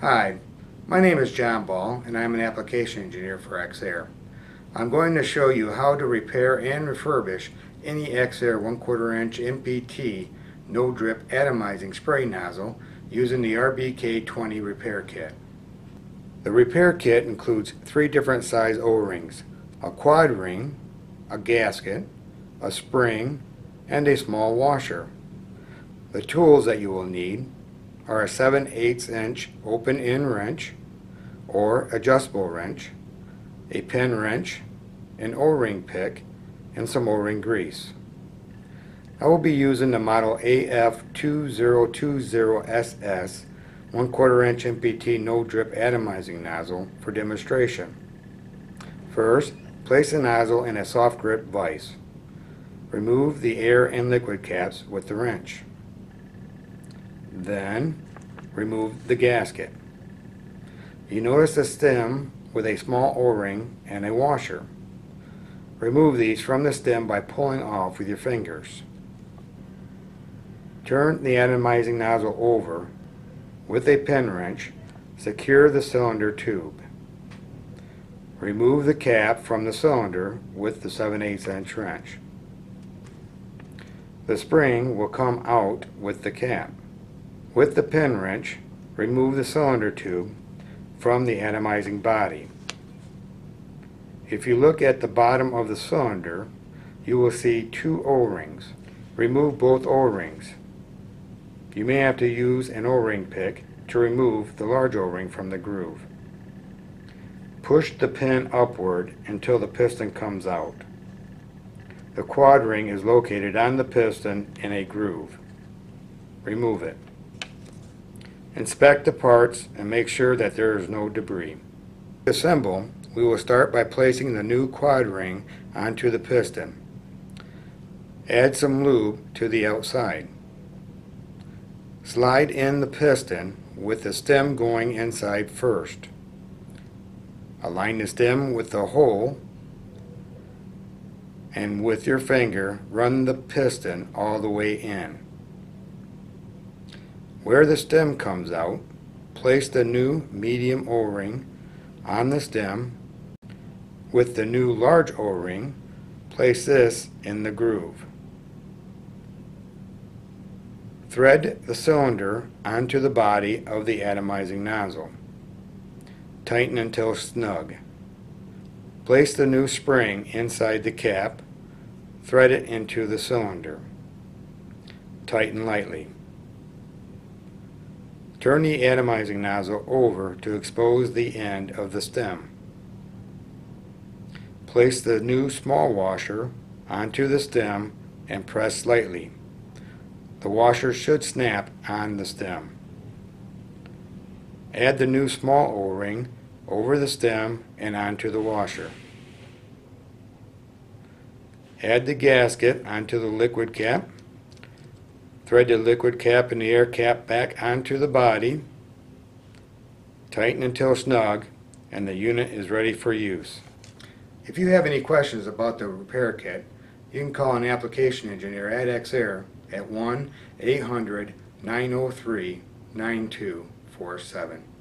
Hi, my name is John Ball and I'm an application engineer for EXAIR. I'm going to show you how to repair and refurbish any EXAIR 1 quarter inch NPT no drip atomizing spray nozzle using the RBK20 repair kit. The repair kit includes three different size O-rings, a quad ring, a gasket, a spring, and a small washer. The tools that you will need are a 7 8 inch open end wrench or adjustable wrench, a pin wrench, an O-ring pick, and some O-ring grease. I will be using the model AF2020SS 1 quarter inch NPT no drip atomizing nozzle for demonstration. First, place the nozzle in a soft grip vise. Remove the air and liquid caps with the wrench. Then, remove the gasket. You notice a stem with a small O-ring and a washer. Remove these from the stem by pulling off with your fingers. Turn the atomizing nozzle over with a pin wrench. Secure the cylinder tube. Remove the cap from the cylinder with the 7 8 inch wrench. The spring will come out with the cap. With the pin wrench, remove the cylinder tube from the atomizing body. If you look at the bottom of the cylinder, you will see two O-rings. Remove both O-rings. You may have to use an O-ring pick to remove the large O-ring from the groove. Push the pin upward until the piston comes out. The quad ring is located on the piston in a groove. Remove it. Inspect the parts and make sure that there is no debris. To assemble, we will start by placing the new quad ring onto the piston. Add some lube to the outside. Slide in the piston with the stem going inside first. Align the stem with the hole and with your finger run the piston all the way in. Where the stem comes out, place the new medium O-ring on the stem. With the new large O-ring, place this in the groove. Thread the cylinder onto the body of the atomizing nozzle. Tighten until snug. Place the new spring inside the cap. Thread it into the cylinder. Tighten lightly. Turn the atomizing nozzle over to expose the end of the stem. Place the new small washer onto the stem and press slightly. The washer should snap on the stem. Add the new small O-ring over the stem and onto the washer. Add the gasket onto the liquid cap. Thread the liquid cap and the air cap back onto the body. Tighten until snug and the unit is ready for use. If you have any questions about the repair kit, you can call an application engineer at EXAIR at 1 800 903 9247.